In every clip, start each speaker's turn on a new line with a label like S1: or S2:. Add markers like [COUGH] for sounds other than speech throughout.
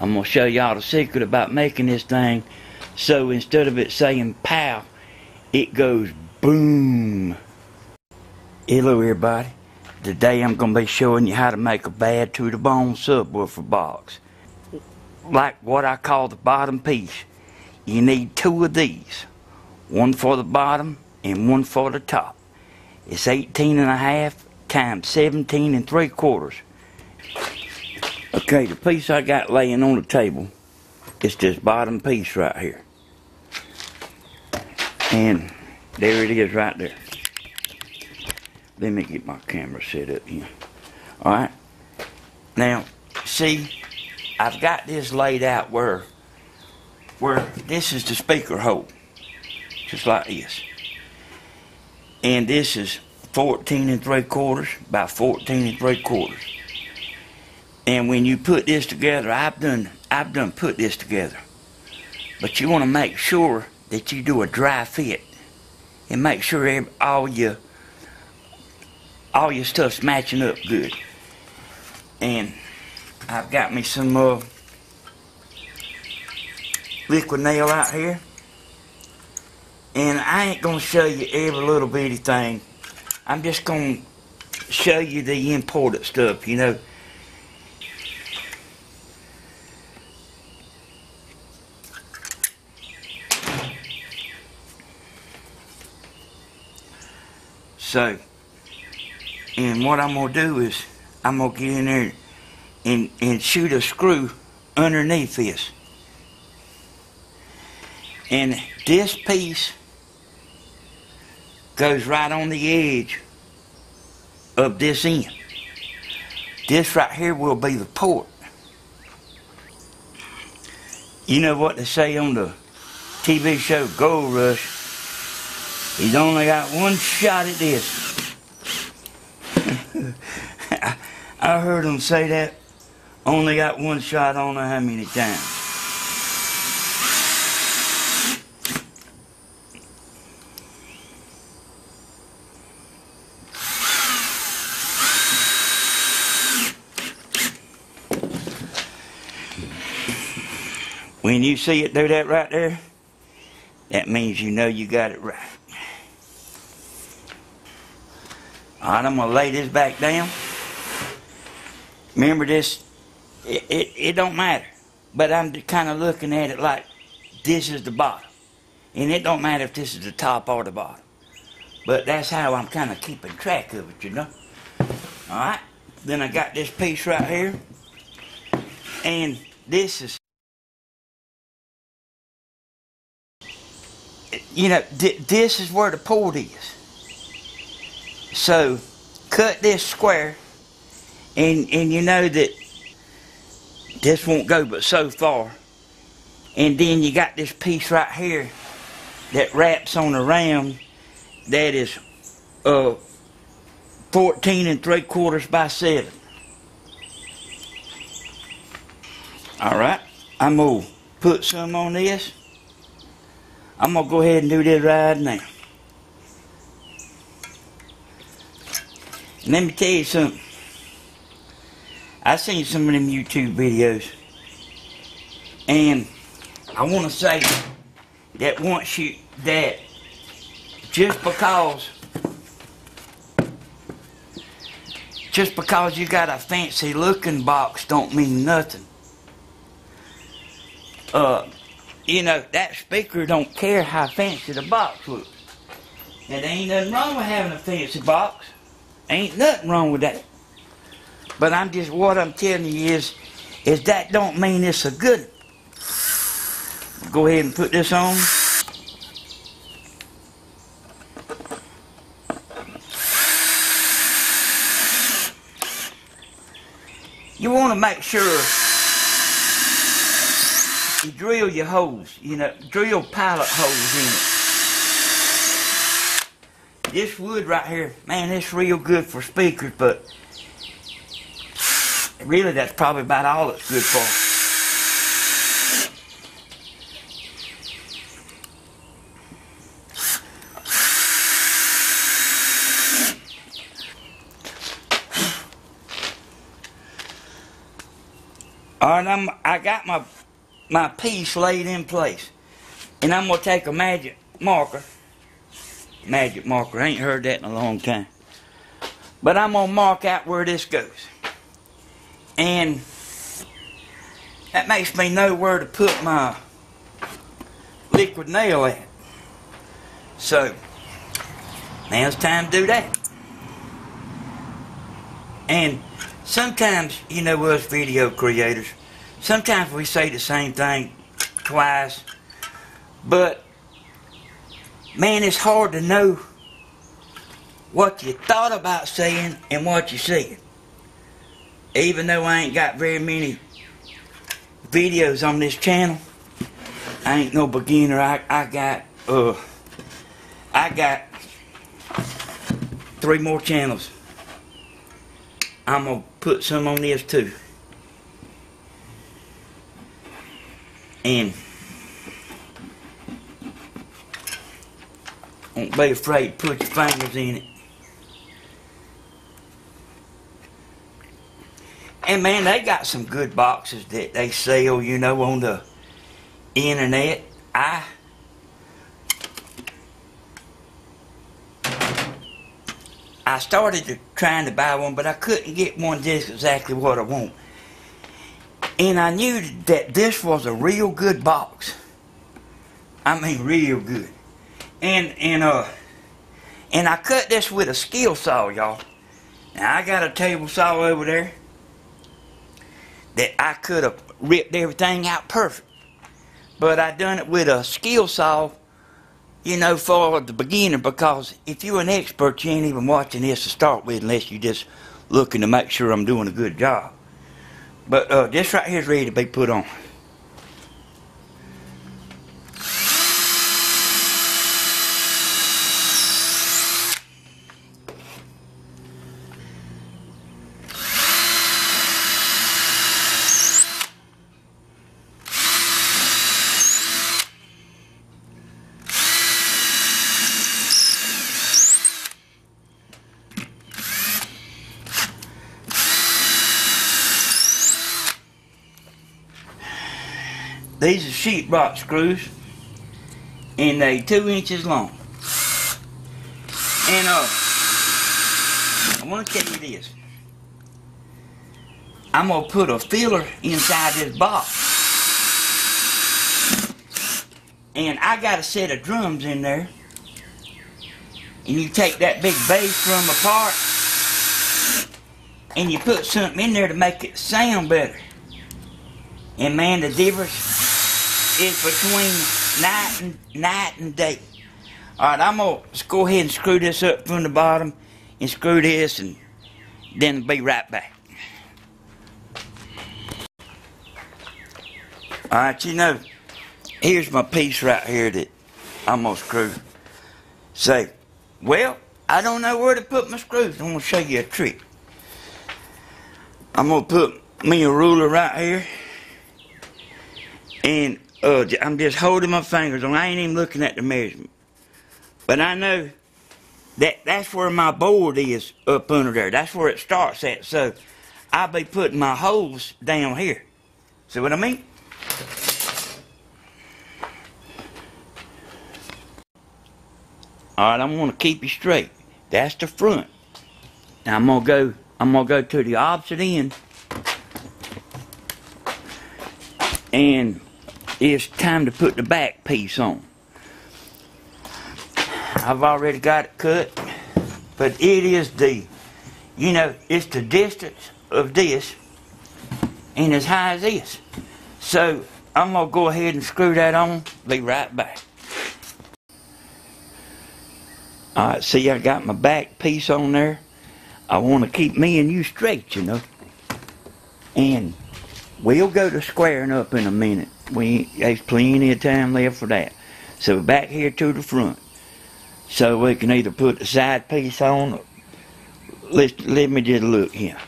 S1: I'm going to show y'all the secret about making this thing so instead of it saying pow, it goes boom. Hello everybody. Today I'm going to be showing you how to make a bad to the bone subwoofer box. Like what I call the bottom piece. You need two of these. One for the bottom and one for the top. It's 18 and a half times 17 and 3 quarters. Okay, the piece I got laying on the table is this bottom piece right here. And there it is right there. Let me get my camera set up here. Alright. Now, see, I've got this laid out where where this is the speaker hole. Just like this. And this is 14 and 3 quarters by 14 and 3 quarters. And when you put this together, I've done I've done put this together. But you want to make sure that you do a dry fit and make sure all your all your stuff's matching up good. And I've got me some uh, liquid nail out here. And I ain't gonna show you every little bitty thing. I'm just gonna show you the important stuff, you know. So, and what I'm going to do is, I'm going to get in there and, and shoot a screw underneath this. And this piece goes right on the edge of this end. This right here will be the port. You know what they say on the TV show Gold Rush? He's only got one shot at this. [LAUGHS] I heard him say that. Only got one shot, I don't know how many times. When you see it do that right there, that means you know you got it right. Alright, I'm going to lay this back down. Remember this, it, it, it don't matter. But I'm kind of looking at it like this is the bottom. And it don't matter if this is the top or the bottom. But that's how I'm kind of keeping track of it, you know. Alright, then I got this piece right here. And this is, you know, this is where the port is. So cut this square and and you know that this won't go but so far. And then you got this piece right here that wraps on around that is uh 14 and 3 quarters by 7. Alright, I'm going to put some on this. I'm going to go ahead and do this right now. Let me tell you something. I seen some of them YouTube videos. And I want to say that once you, that just because, just because you got a fancy looking box don't mean nothing. Uh, you know, that speaker don't care how fancy the box looks. And there ain't nothing wrong with having a fancy box. Ain't nothing wrong with that. But I'm just, what I'm telling you is, is that don't mean it's a good. Go ahead and put this on. You want to make sure you drill your holes, you know, drill pilot holes in it. This wood right here, man, it's real good for speakers, but really that's probably about all it's good for. All right, I'm, I got my, my piece laid in place. And I'm going to take a magic marker. Magic marker. I ain't heard that in a long time. But I'm going to mark out where this goes. And that makes me know where to put my liquid nail at. So, now it's time to do that. And sometimes, you know, us video creators, sometimes we say the same thing twice, but man, it's hard to know what you thought about saying and what you said. Even though I ain't got very many videos on this channel, I ain't no beginner. I, I got uh I got three more channels. I'm gonna put some on this too. And don't be afraid to put your fingers in it. And man, they got some good boxes that they sell, you know, on the internet. I I started to, trying to buy one, but I couldn't get one just exactly what I want. And I knew that this was a real good box. I mean, real good. And and uh, and I cut this with a skill saw, y'all. Now I got a table saw over there that I could have ripped everything out perfect. But I done it with a skill saw, you know, for the beginner because if you're an expert, you ain't even watching this to start with unless you're just looking to make sure I'm doing a good job. But uh, this right here is ready to be put on. These are sheetrock screws, and they two inches long. And uh, I want to tell you this. I'm gonna put a filler inside this box, and I got a set of drums in there. And you take that big bass drum apart, and you put something in there to make it sound better. And man, the difference is between night and night and day. All right, I'm gonna go ahead and screw this up from the bottom and screw this and then be right back. All right, you know, here's my piece right here that I'm gonna screw. Say, well, I don't know where to put my screws. I'm gonna show you a trick. I'm gonna put me a ruler right here and uh, I'm just holding my fingers on. I ain't even looking at the measurement. But I know that that's where my board is up under there. That's where it starts at. So I'll be putting my holes down here. See what I mean? All right, I'm gonna keep you straight. That's the front. Now I'm gonna go. I'm gonna go to the opposite end, and it's time to put the back piece on. I've already got it cut, but it is the, you know, it's the distance of this and as high as this. So I'm going to go ahead and screw that on, be right back. Alright, see I got my back piece on there. I want to keep me and you straight, you know. And we'll go to squaring up in a minute we there's plenty of time left for that. So back here to the front. So we can either put the side piece on or let, let me just look here.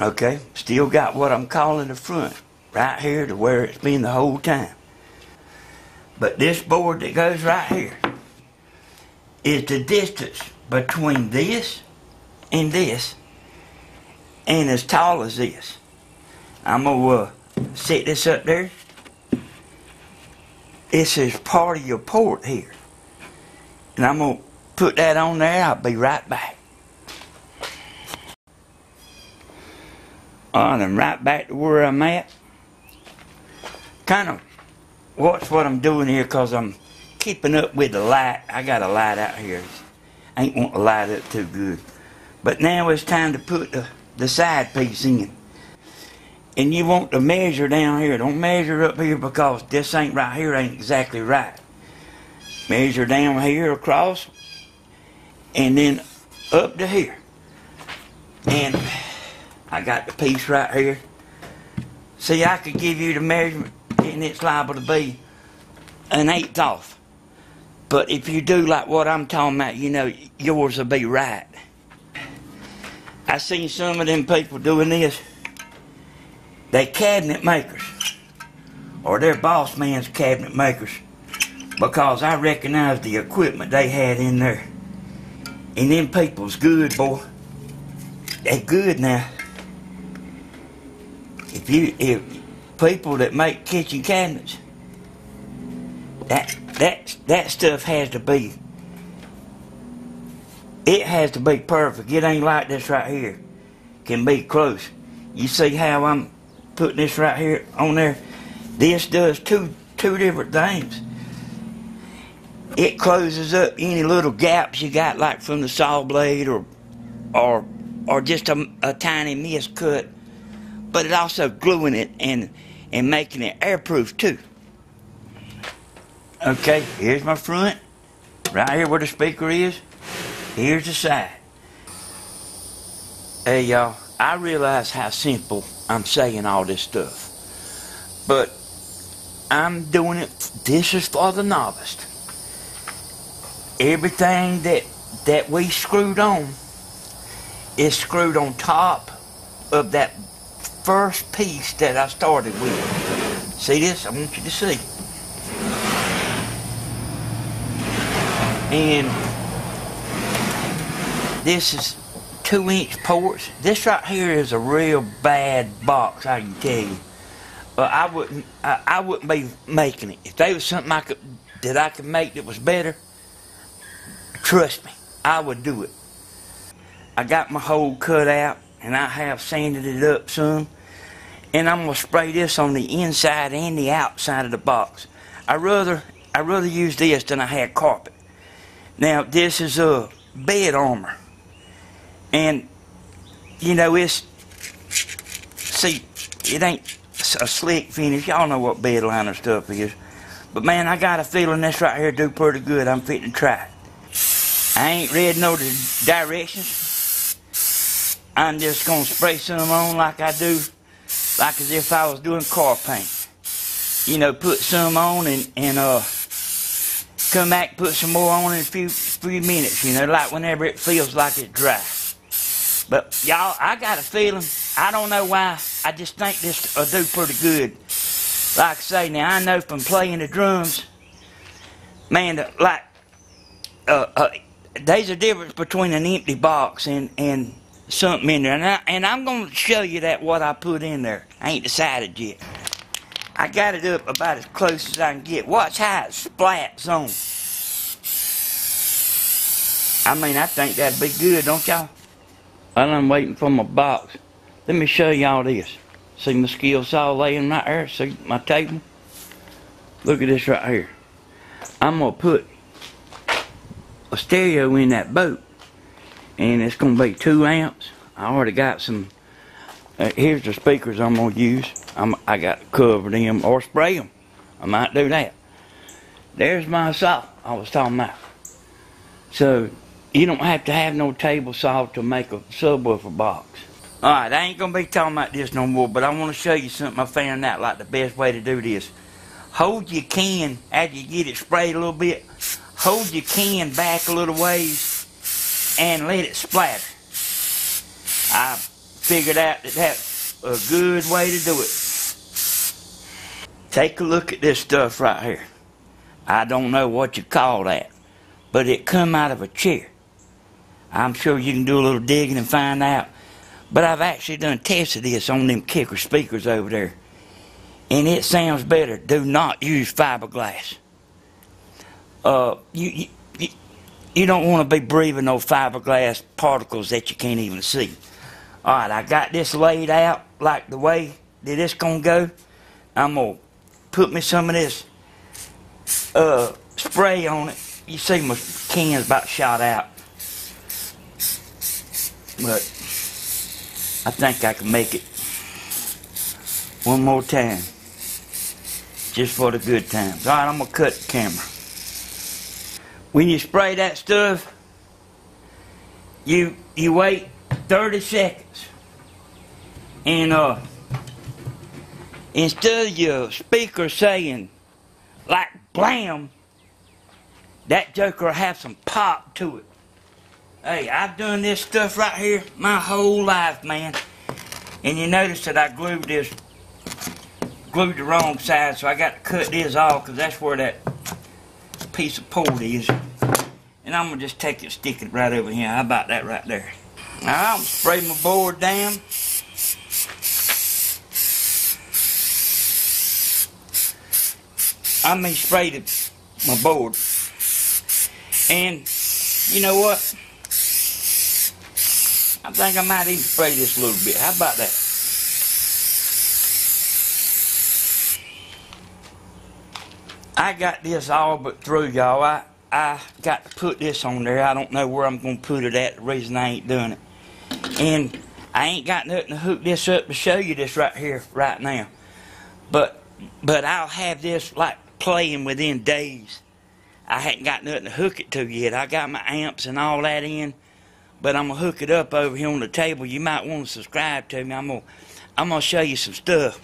S1: Okay, still got what I'm calling the front. Right here to where it's been the whole time. But this board that goes right here is the distance between this and this and as tall as this. I'm gonna uh, set this up there. This is part of your port here. And I'm gonna put that on there. I'll be right back. On and right back to where I'm at. Kind of watch what I'm doing here because I'm keeping up with the light. I got a light out here. ain't want to light up too good. But now it's time to put the, the side piece in. And you want to measure down here. Don't measure up here because this ain't right here ain't exactly right. Measure down here across and then up to here. And I got the piece right here. See, I could give you the measurement and it's liable to be an eighth off. But if you do like what I'm talking about, you know, yours will be right. I seen some of them people doing this. They cabinet makers. Or they're boss man's cabinet makers. Because I recognize the equipment they had in there. And them people's good, boy. They good now. If you if people that make kitchen cabinets, that that that stuff has to be it has to be perfect. It ain't like this right here. Can be close. You see how I'm putting this right here on there? This does two two different things. It closes up any little gaps you got like from the saw blade or or or just a, a tiny miscut. But it also gluing it and and making it airproof too. Okay, here's my front. Right here where the speaker is. Here's the side. Hey y'all, I realize how simple I'm saying all this stuff. But I'm doing it, this is for the novice. Everything that, that we screwed on is screwed on top of that first piece that I started with. See this? I want you to see. And this is two inch ports. This right here is a real bad box, I can tell you. But I wouldn't I, I wouldn't be making it. If there was something I could that I could make that was better, trust me, I would do it. I got my hole cut out and I have sanded it up some. And I'm gonna spray this on the inside and the outside of the box. I rather I rather use this than I had carpet. Now this is a bed armor. And you know it's see it ain't a slick finish. Y'all know what bed liner stuff is. But man, I got a feeling this right here do pretty good. I'm fitting to try. I ain't read no directions. I'm just gonna spray some on like I do, like as if I was doing car paint. You know, put some on and and uh come back, put some more on in a few few minutes. You know, like whenever it feels like it's dry. But y'all, I got a feeling. I don't know why. I just think this will do pretty good. Like I say, now I know from playing the drums, man, like uh, uh, there's a difference between an empty box and and something in there. And, I, and I'm going to show you that what I put in there. I ain't decided yet. I got it up about as close as I can get. Watch how it splats on. I mean, I think that'd be good, don't y'all? I'm waiting for my box. Let me show y'all this. See my skill saw laying right there? See my table? Look at this right here. I'm going to put a stereo in that boat and it's going to be two amps. I already got some. Uh, here's the speakers I'm going to use. I'm, I got to cover them or spray them. I might do that. There's my saw I was talking about. So you don't have to have no table saw to make a subwoofer box. Alright, I ain't going to be talking about this no more, but I want to show you something I found out like the best way to do this. Hold your can after you get it sprayed a little bit. Hold your can back a little ways and let it splatter. I figured out that that's a good way to do it. Take a look at this stuff right here. I don't know what you call that, but it come out of a chair. I'm sure you can do a little digging and find out. But I've actually done tested this on them kicker speakers over there. And it sounds better. Do not use fiberglass. Uh, you, you, you don't want to be breathing those fiberglass particles that you can't even see. All right, I got this laid out like the way that it's going to go. I'm going to put me some of this uh, spray on it. You see my can's about shot out. But I think I can make it one more time. Just for the good times. Alright, I'm gonna cut the camera. When you spray that stuff, you you wait 30 seconds. And uh instead of your speaker saying like blam, that joker will have some pop to it. Hey, I've done this stuff right here my whole life, man. And you notice that I glued this, glued the wrong side, so I got to cut this off because that's where that piece of port is. And I'm going to just take it, stick it right over here. How about that right there? Now, I'm spray my board down. I mean, sprayed it, my board. And, you know what? I think I might even spray this a little bit. How about that? I got this all but through, y'all. I, I got to put this on there. I don't know where I'm going to put it at. The reason I ain't doing it. And I ain't got nothing to hook this up to show you this right here, right now. But, but I'll have this like playing within days. I hadn't got nothing to hook it to yet. I got my amps and all that in but I'm gonna hook it up over here on the table. You might want to subscribe to me. I'm gonna I'm gonna show you some stuff.